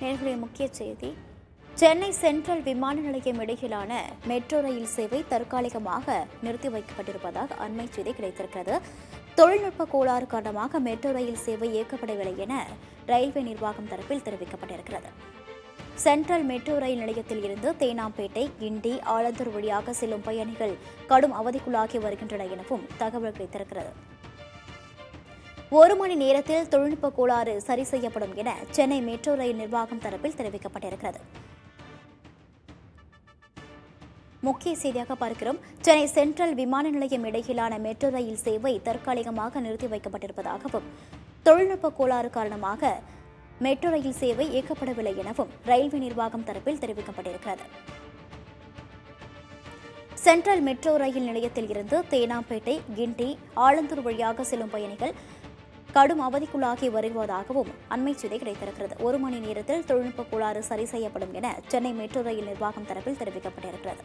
நேர்களுடைய முக்கிய செய்தி. சென்னை சென்ட்ரல் விமான நிலையம் இடையிலான மெட்ரோ ரயில் சேவை தற்காலிகமாக நிறுத்தி வைக்கப்பட்டிருப்பதாக அண்மை செய்தி கிடைத்திருக்கிறது. தொழில்நுட்ப கோளாறு காரணமாக மெட்ரோ ரயில் சேவை இயக்கப்படவில்லை என ரயில்வே நிர்வாகம் தரப்பில் தெரிவிக்கப்பட்டிருக்கிறது. சென்ட்ரல் மெட்ரோ ரயில் நிலையத்தில் இருந்து தேனாம்பேட்டை கிண்டி ஆலந்தூர் வழியாக செல்லும் பயணிகள் கடும் அவதிக்குள்ளாகி வருகின்றன எனவும் தகவல் கிடைத்திருக்கிறது. ஒரு மணி நேரத்தில் தொழில்நுட்ப கோளாறு சரி செய்யப்படும் என சென்னை மெட்ரோ ரயில் நிர்வாகம் தரப்பில் தெரிவிக்கப்பட்டிருக்கிறது. முக்கிய செய்தியாக பார்க்கிறோம். சென்னை சென்ட்ரல் விமான நிலையம் இடையிலான மெட்ரோ ரயில் சேவை தற்காலிகமாக நிறுத்தி வைக்கப்பட்டிருப்பதாகவும் தொழில்நுட்ப கோளாறு காரணமாக மெட்ரோ ரயில் சேவை இயக்கப்படவில்லை எனவும் ரயில்வே நிர்வாகம் தரப்பில் தெரிவிக்கப்பட்டிருக்கிறது. சென்ட்ரல் மெட்ரோ ரயில் நிலையத்தில் இருந்து தேனாம்பேட்டை கிண்டி ஆலந்தூர் வழியாக செல்லும் பயணிகள் கடும் அவதிக்குள்ளாகி வருவதாகவும் அண்மை செய்தி கிடைத்திருக்கிறது. ஒரு மணி நேரத்தில் தொழில்நுட்ப கோளாறு சரி செய்யப்படும் என சென்னை மெட்ரோ ரயில் நிர்வாகம் தரப்பில் தெரிவிக்கப்பட்டிருக்கிறது.